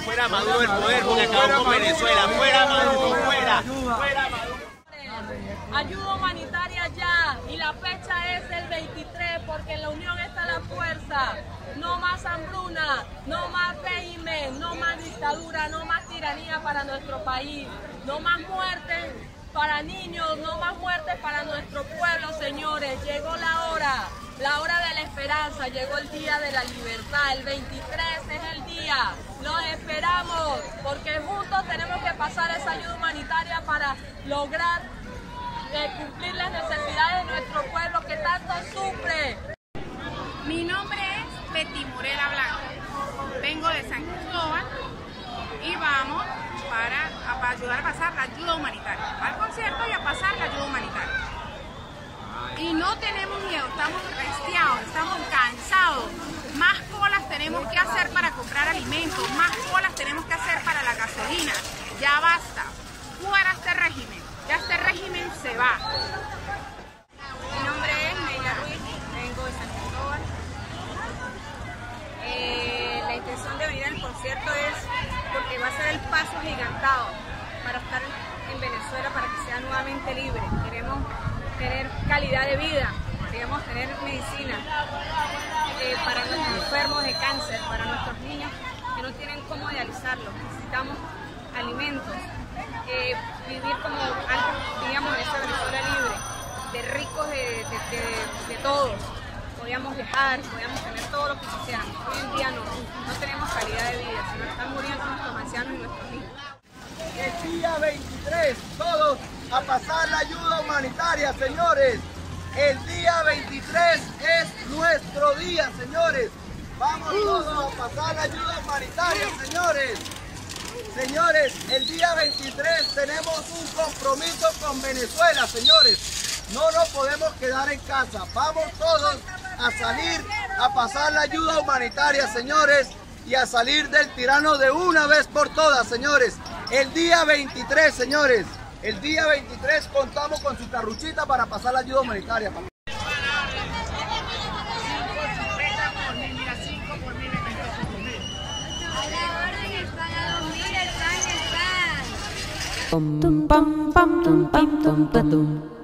Fuera Maduro el poder porque acabó con Venezuela. Fuera Maduro, fuera. Fuera Maduro. Ayuda humanitaria ya y la fecha es el 23 porque en la unión está la fuerza. No más hambruna, no más régimen, no más dictadura, no más tiranía para nuestro país, no más muertes para niños, no más muertes para nuestro pueblo, señores. Llegó la hora, la hora de la esperanza, llegó el día de la libertad, el 23 es el día. Porque juntos tenemos que pasar esa ayuda humanitaria para lograr de cumplir las necesidades de nuestro pueblo que tanto sufre. Mi nombre es Betty Morela Blanco. Vengo de San Cristóbal y vamos para, para, ayudar a pasar la ayuda humanitaria. Al concierto y a pasar la ayuda humanitaria. Y no tenemos miedo, estamos restiados, estamos cansados. Más colas tenemos que hacer para comprar alimentos, más colas tenemos que hacer para la gasolina. Ya basta. Fuera este régimen. Ya este régimen se va. Mi nombre es Meila Ruiz, vengo de San Cristóbal. Eh, la intención de venir al concierto es porque va a ser el paso gigantado para estar en Venezuela, para que sea nuevamente libre. Queremos tener calidad de vida, queremos tener medicina eh, para nuestros enfermos de cáncer, para nuestros niños que no tienen cómo dializarlo. Necesitamos alimentos, eh, vivir como de, de, todos. Podíamos viajar, podíamos tener todo lo que quisiéramos. Hoy en día no, no tenemos calidad de vida, sino están muriendo nuestros ancianos y nuestros niños. El día 23, todos a pasar la ayuda humanitaria, señores. El día 23 es nuestro día, señores. Vamos todos a pasar la ayuda humanitaria, señores. Señores, el día 23 tenemos un compromiso con Venezuela, señores. No nos podemos quedar en casa. Vamos todos a salir a pasar la ayuda humanitaria, señores, y a salir del tirano de una vez por todas, señores. El día 23, señores, el día 23 contamos con su carruchita para pasar la ayuda humanitaria. Tum pam pam tum pam tum